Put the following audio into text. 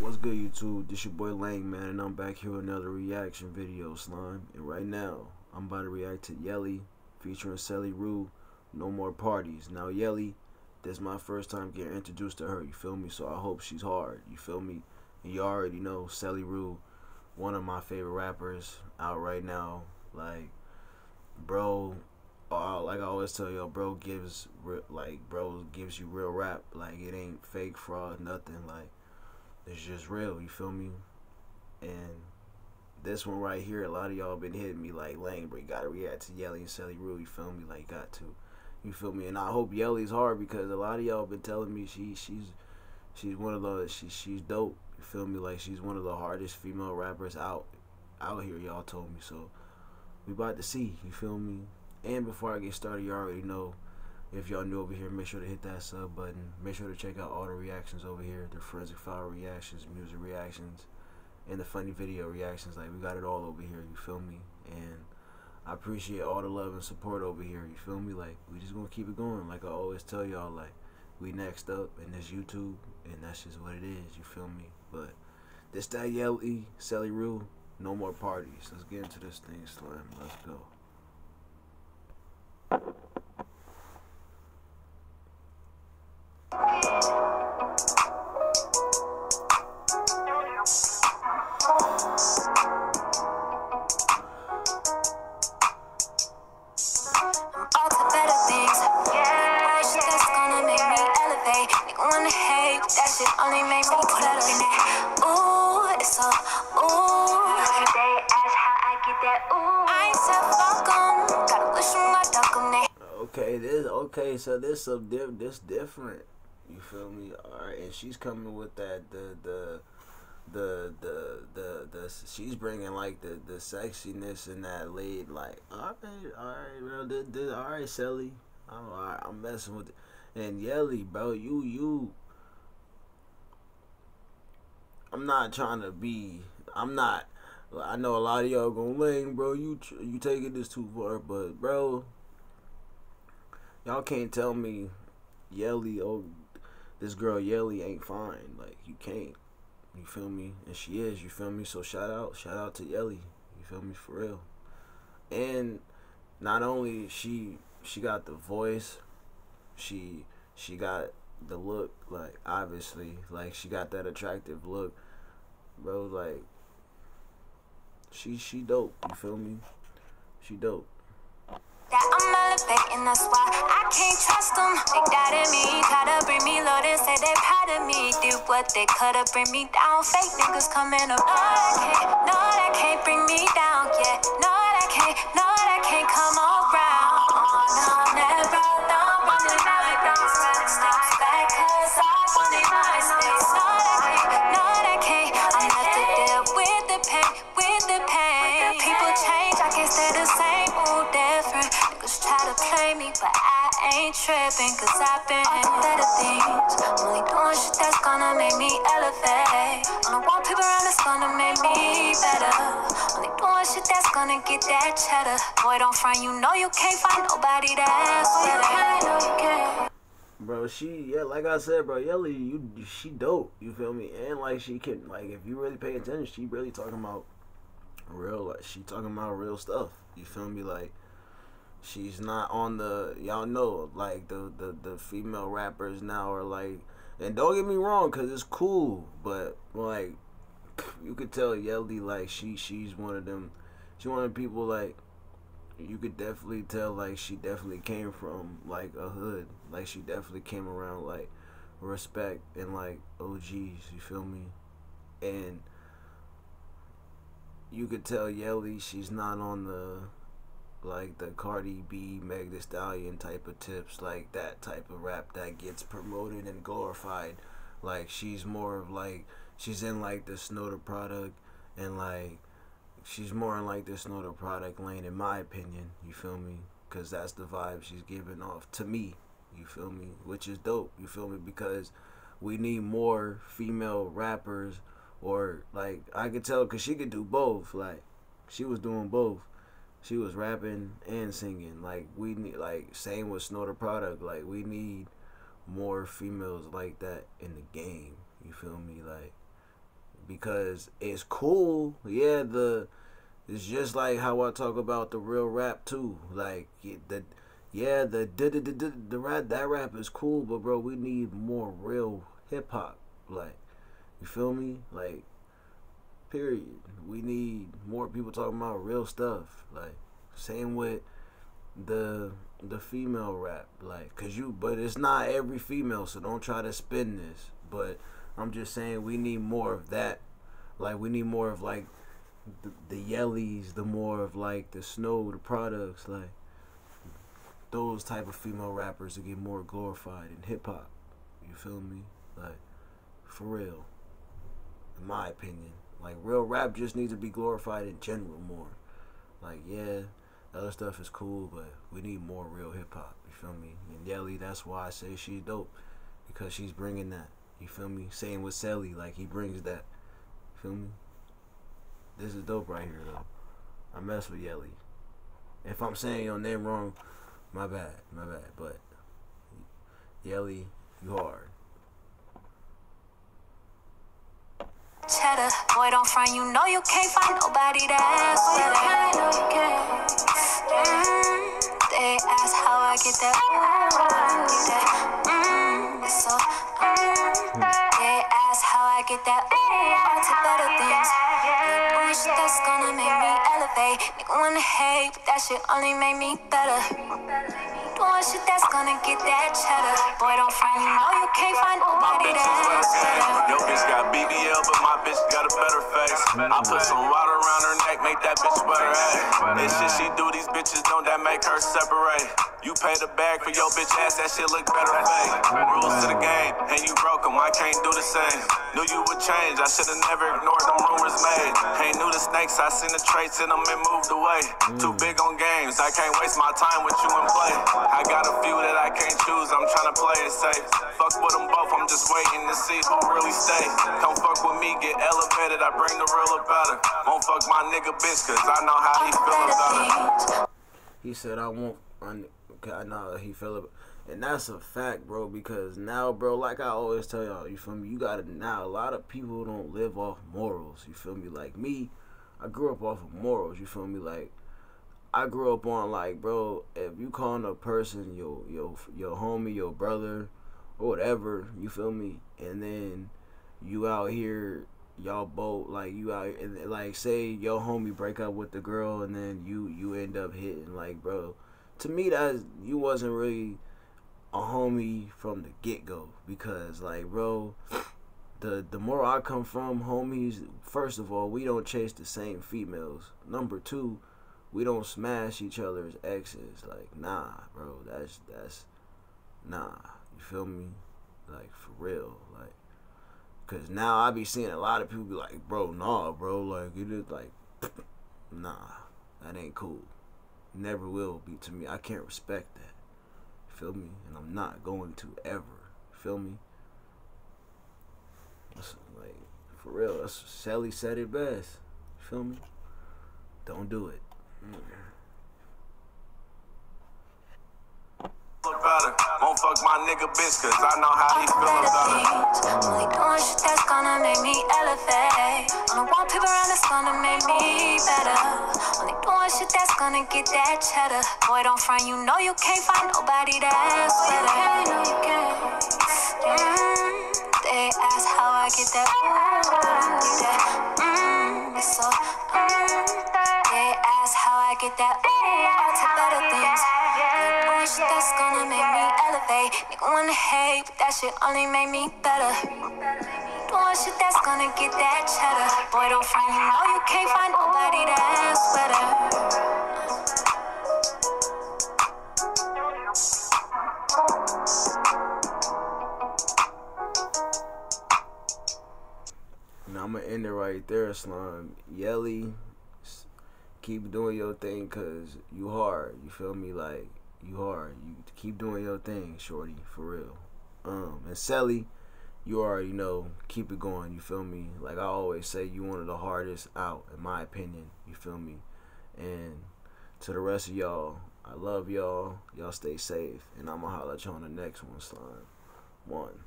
What's good YouTube? This your boy Lang man and I'm back here with another reaction video slime. And right now I'm about to react to Yelly featuring Celly Ru, No More Parties. Now Yelly, this is my first time getting introduced to her, you feel me? So I hope she's hard, you feel me? And you already know Celly Ru, one of my favorite rappers out right now. Like, bro, uh, like I always tell y'all, bro gives like bro gives you real rap. Like it ain't fake fraud, nothing. Like it's just real. You feel me? And this one right here, a lot of y'all been hitting me like, Lang, bro, you gotta react to Yelly and Celly Ru. You feel me? Like, got to. You feel me? And I hope Yelly's hard because a lot of y'all been telling me she she's she's one of the she she's dope. You feel me? Like she's one of the hardest female rappers out out here. Y'all told me so. We about to see. You feel me? And before I get started, you already know if y'all new over here, make sure to hit that sub button. Make sure to check out all the reactions over here. The forensic file reactions, music reactions, and the funny video reactions. Like we got it all over here. You feel me? And I appreciate all the love and support over here. You feel me? Like we just gonna keep it going. Like I always tell y'all, like we next up in this YouTube, and that's just what it is. You feel me? But this that Yelly, Celly Ru, no more parties. Let's get into this thing, Slim. Let's go. Okay, this okay. So this some diff, this different. You feel me? All right, and she's coming with that the the the the the the she's bringing like the the sexiness and that lead like all right all right bro all right Celly I'm all right, I'm messing with it and Yelly bro you you I'm not trying to be. I'm not. I know a lot of y'all to lame, bro. You you taking this too far, but bro, y'all can't tell me Yelly. Oh, this girl Yelly ain't fine. Like you can't. You feel me? And she is. You feel me? So shout out, shout out to Yelly. You feel me for real? And not only she she got the voice, she she got the look, like obviously, like she got that attractive look, bro. Like she she dope. You feel me? She dope. That that's why I can't trust them. They doubted me, to bring me low, they say they proud of me. Did what they could've bring me down. Fake niggas coming up. No, that can't, no, that can't bring me down. Yeah, no, that can't, no, cause I've been better things. I'm only doing shit that's gonna make me elevate. Don't want people around that's gonna make me better. Only doing shit that's gonna get that cheddar. Boy, don't front, you know you can't find nobody that's better. Bro, she yeah, like I said, bro, Yelly, you she dope. You feel me? And like she can like if you really pay attention, she really talking about real like she talking about real stuff. You feel me? Like she's not on the y'all know like the the the female rappers now are like and don't get me wrong because it's cool but like you could tell Yelly like she she's one of them she's one of the people like you could definitely tell like she definitely came from like a hood like she definitely came around like respect and like OGs you feel me? And you could tell Yelly she's not on the like the Cardi B, Meg Thee Stallion type of tips, like that type of rap that gets promoted and glorified. Like she's more of like she's in like the Snow Product and like she's more in like the Snow Product lane in my opinion. You feel me? Cause that's the vibe she's giving off to me. You feel me? Which is dope. You feel me? Because we need more female rappers or like I could tell because she could do both. Like she was doing both she was rapping and singing. Like we need like same with Snow Tha Product. Like we need more females like that in the game. You feel me? Like because it's cool. Yeah, the it's just like how I talk about the real rap too. Like the yeah, the the the, the, the rap that rap is cool, but bro, we need more real hip hop. Like, you feel me? Like, period. We need more people talking about real stuff. Like, same with the the female rap. Like, cause you, but it's not every female, so don't try to spin this. But I'm just saying we need more of that. Like, we need more of like the, the yellies, the more of like the snow, the products, like those type of female rappers to get more glorified in hip hop. You feel me? Like for real. In my opinion. Like real rap just needs to be glorified in general more. Like yeah, other stuff is cool, but we need more real hip hop. You feel me? And Yelly, that's why I say she's dope because she's bringing that. You feel me? Same with Celly, like he brings that. You feel me? This is dope right here though. I mess with Yelly. If I'm saying your name wrong, my bad, my bad. But Yelly, you hard. Cheddar, boy, don't front. You know you can't find nobody that's better. Mm, they ask how I get that. Mm, it's so. Mm, they ask how I get that. Ooh, to better things. Doing shit that's gonna make me elevate. Nigga wanna hate, but that shit only made me better. Doing shit that's gonna get that cheddar. Boy, don't front, you know you can't find nobody that's better. Yo, bitch got BBL, but my bitch got a better face. I put some water around her neck, make that bitch sweater. Hey, this shit she do, these bitches don't that make her separate. You pay the bag for your bitch ass, that shit look better fake. Rules to the game, and you broke them, I can't do the same. Knew you would change, I should've never ignored them rumors made. Ain't knew the snakes, I seen the traits in them and moved away. Too big on games, I can't waste my time with you and play. I got a few that I can't choose, I'm trying to play it safe. Fuck with them both, I'm just waiting to see who really stay. Come fuck with me, get elevated, I bring the real up out her. Won't fuck my nigga bitch, cause I know how he feel about her. He said, I won't, know how he feel about and that's a fact, bro, because now, bro, like I always tell y'all, you feel me? You gotta now, a lot of people don't live off morals, you feel me? Like me, I grew up off of morals, you feel me? Like, I grew up on like, bro, if you calling a person your your your homie, your brother, or whatever, you feel me, and then you out here, y'all both like you out and like say your homie break up with the girl, and then you you end up hitting like, bro. To me, that you wasn't really a homie from the get go because like, bro. The, the more I come from, homies, first of all, we don't chase the same females. Number two, we don't smash each other's exes. Like, nah, bro, that's that's nah. You feel me? Like for real, like, cause now I be seeing a lot of people be like, bro, nah, bro, like it is like, nah, that ain't cool. Never will be to me. I can't respect that. feel me? And I'm not going to ever. feel me? That's like for real. That's Celly said it best. feel me? Don't do it. Won't fuck my nigga bitch, cause I know how he feel about it. Only doing shit that's gonna make me elevate. Only want people around that's gonna make me better. Shit that's gonna get that cheddar. Boy, don't front, you know you can't find nobody that's better. You you can't. Mm, they ask how I get that. that mm, it's so. Mm, they ask how I get that. Ooh, to better things. Shit that's gonna make me elevate. Nigga wanna hate, but that shit only made me better. Doing shit that's gonna get that cheddar. Boy, don't front, know you can't find nobody that's better. I'm gonna end it right there, slime. Yelly, keep doing your thing, cause you hard. You feel me? Like you hard. You keep doing your thing, shorty, for real. Um, and Celly, you already know, keep it going. You feel me? Like I always say, you one of the hardest out, in my opinion. You feel me? And to the rest of y'all, I love y'all. Y'all stay safe, and I'ma holler at you on the next one, slime. One.